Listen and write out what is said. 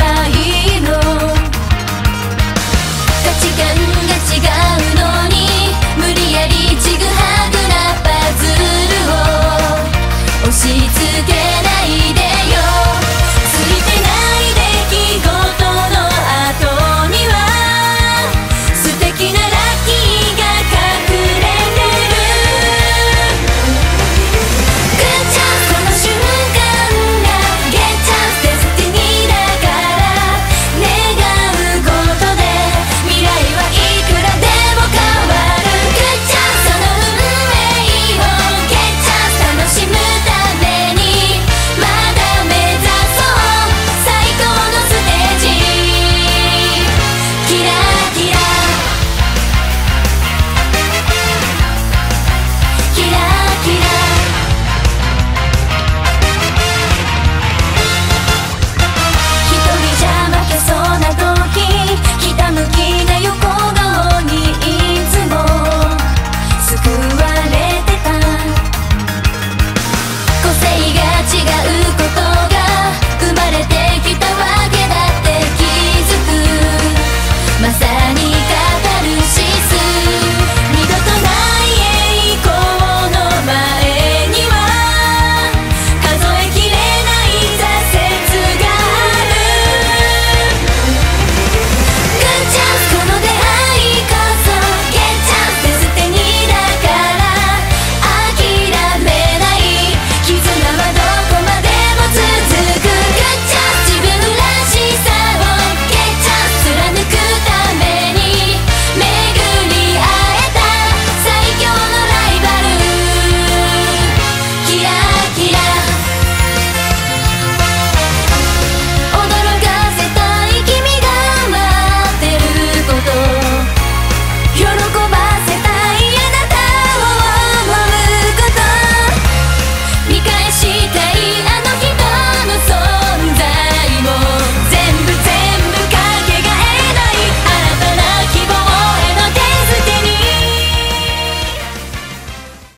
たい